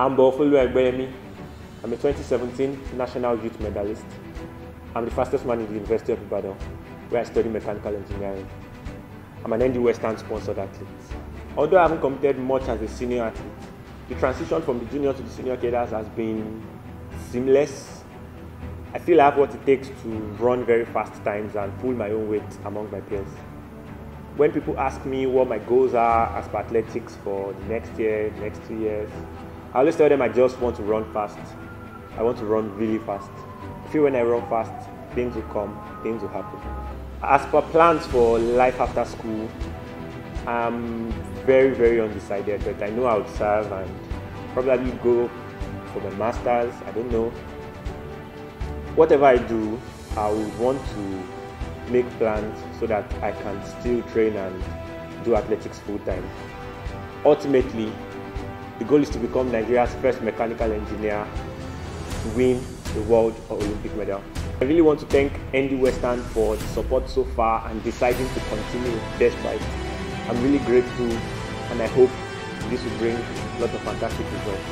I'm Bowofoluwa Egbeyemi. I'm a 2017 National Youth Medalist. I'm the fastest man in the University of Ibadan, where I study mechanical engineering. I'm an ND Western sponsored athlete. Although I haven't competed much as a senior athlete, the transition from the junior to the senior cadres has been seamless. I feel I have what it takes to run very fast times and pull my own weight among my peers. When people ask me what my goals are as per athletics for the next year, next two years, I always tell them I just want to run fast. I want to run really fast. I feel when I run fast, things will come, things will happen. As for plans for life after school, I'm very, very undecided, but I know I would serve and probably go for my master's. I don't know. Whatever I do, I would want to make plans so that I can still train and do athletics full time. Ultimately, the goal is to become Nigeria's first mechanical engineer to win the World or Olympic medal. I really want to thank ND Western for the support so far and deciding to continue despite. I'm really grateful and I hope this will bring a lot of fantastic results.